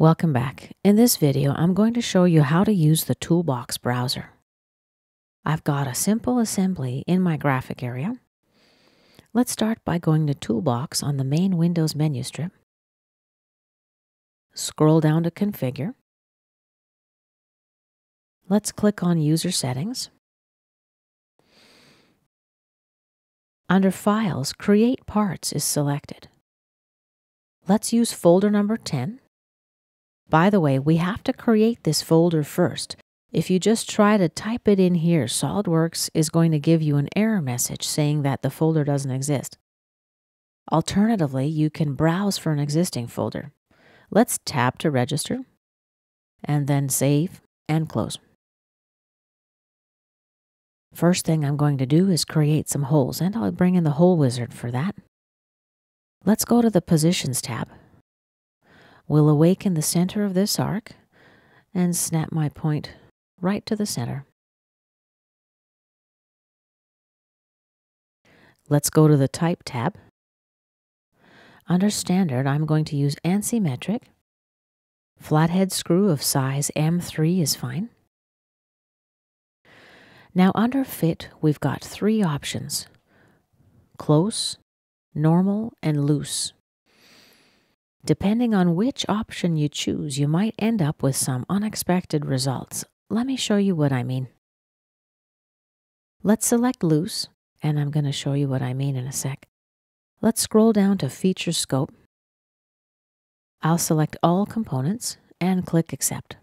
Welcome back. In this video, I'm going to show you how to use the Toolbox browser. I've got a simple assembly in my graphic area. Let's start by going to Toolbox on the main Windows menu strip. Scroll down to Configure. Let's click on User Settings. Under Files, Create Parts is selected. Let's use folder number 10 by the way, we have to create this folder first. If you just try to type it in here, SOLIDWORKS is going to give you an error message saying that the folder doesn't exist. Alternatively, you can browse for an existing folder. Let's tap to register and then save and close. First thing I'm going to do is create some holes and I'll bring in the hole wizard for that. Let's go to the positions tab will awaken the center of this arc and snap my point right to the center. Let's go to the Type tab. Under Standard, I'm going to use ANSI metric. Flathead screw of size M3 is fine. Now under Fit, we've got three options. Close, Normal, and Loose. Depending on which option you choose, you might end up with some unexpected results. Let me show you what I mean. Let's select loose, and I'm going to show you what I mean in a sec. Let's scroll down to Feature Scope. I'll select all components and click Accept.